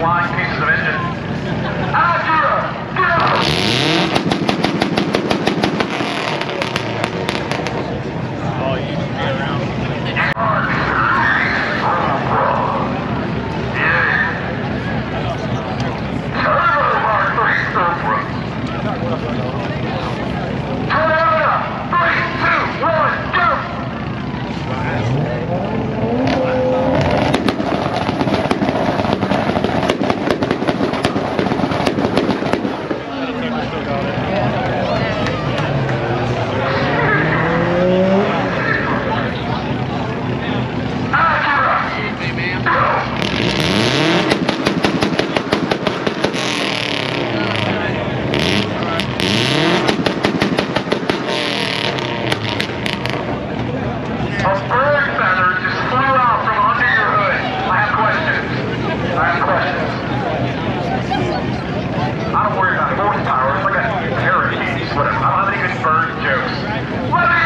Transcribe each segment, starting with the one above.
flying pieces of engine. Last question. I don't worry about horsepower. It's like a parody. Whatever. I don't have any good bird jokes.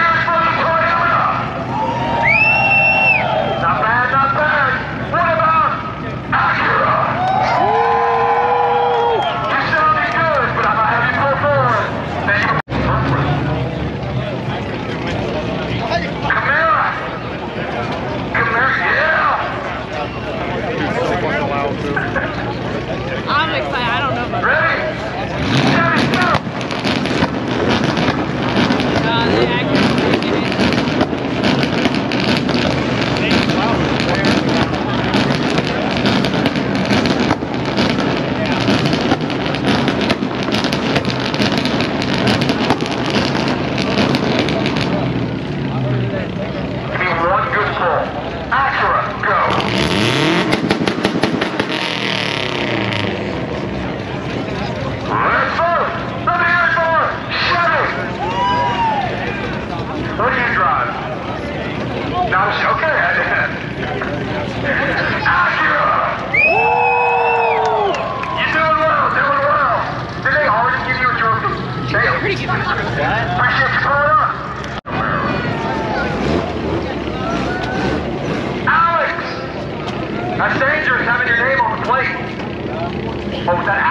Alex! That's dangerous having your name on the plate. Oh, that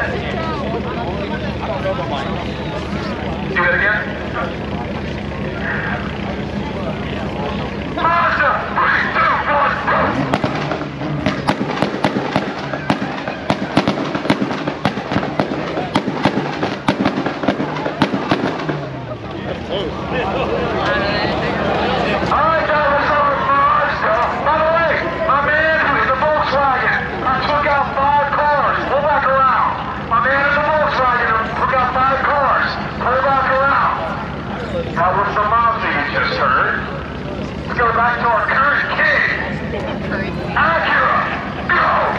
I don't know if I'm That was the mom you just heard. Let's go back to our current king. Acura, go!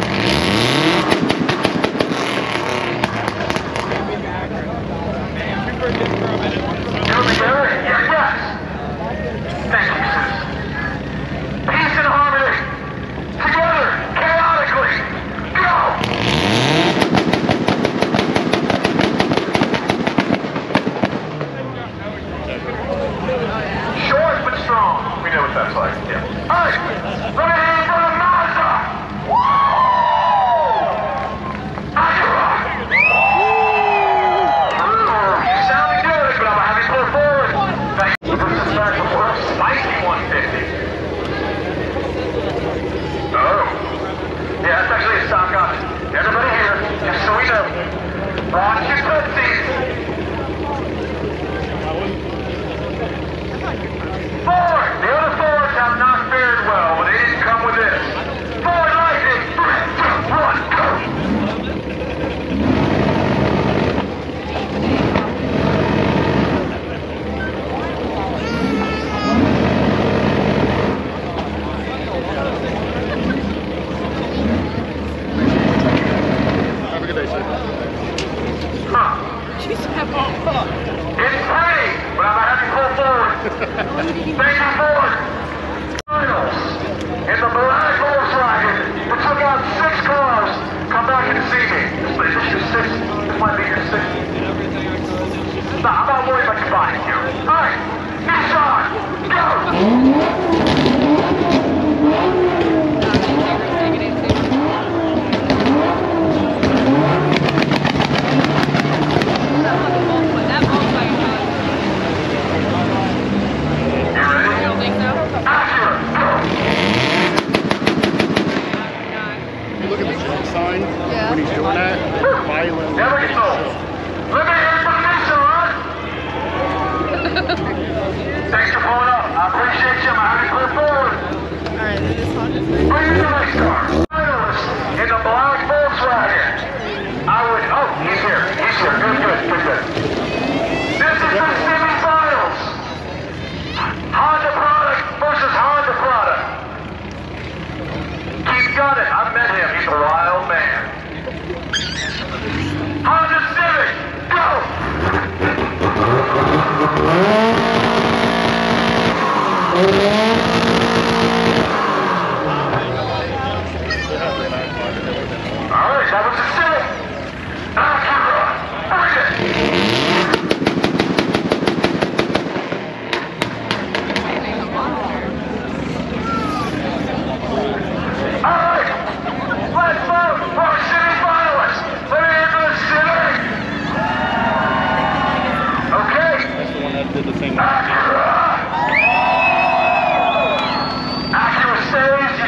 island. Never so. Liberty!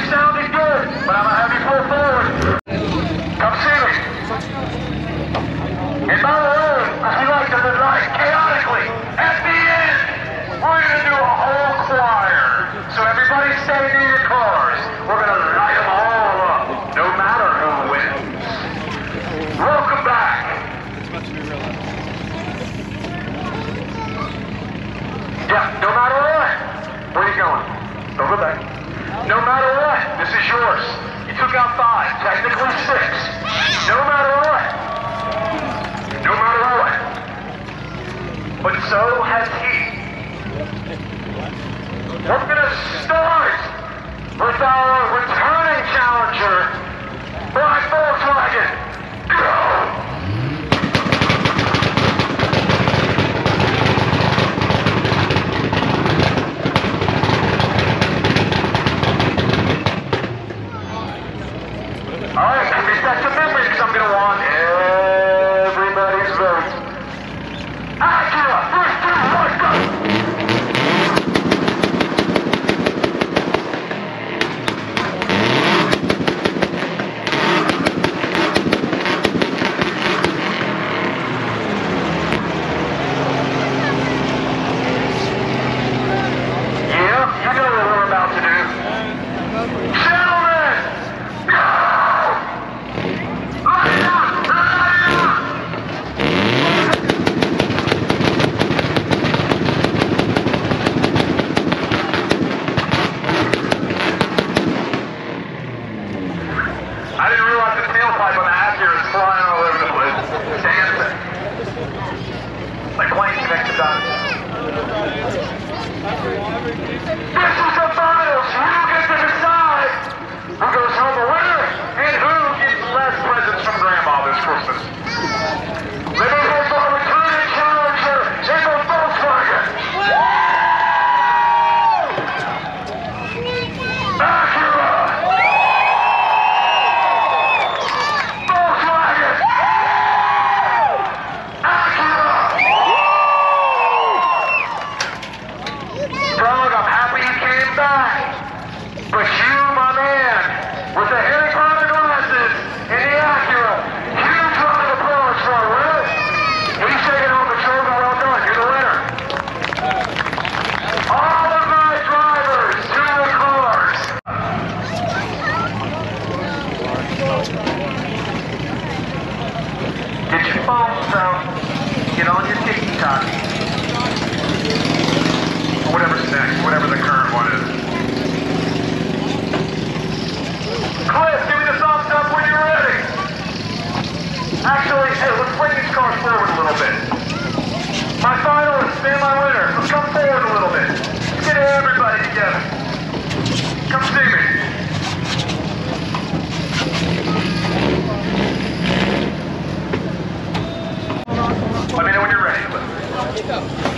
sound is good, but I'm a Stand my winner. So come forward a little bit. Get everybody together. Come see me. Let me know when you're ready. Let me go.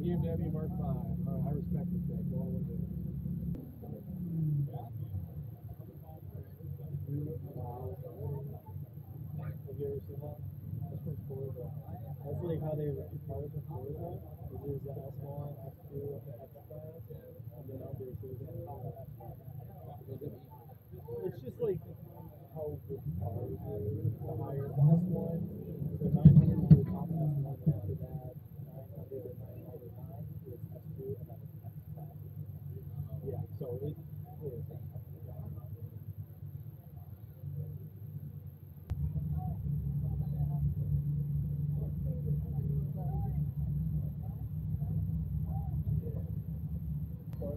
BMW Mark V. I respect this guy. Go it. You? That's like how they were cars in Florida. Is there's the S1, S2, and the X class, and then others there's an S1. It's just like how good cars are. The higher the S1, so 900 is the top S1, and after that, 900 or 999 is S2, and then it's X class. Yeah, so it, it is.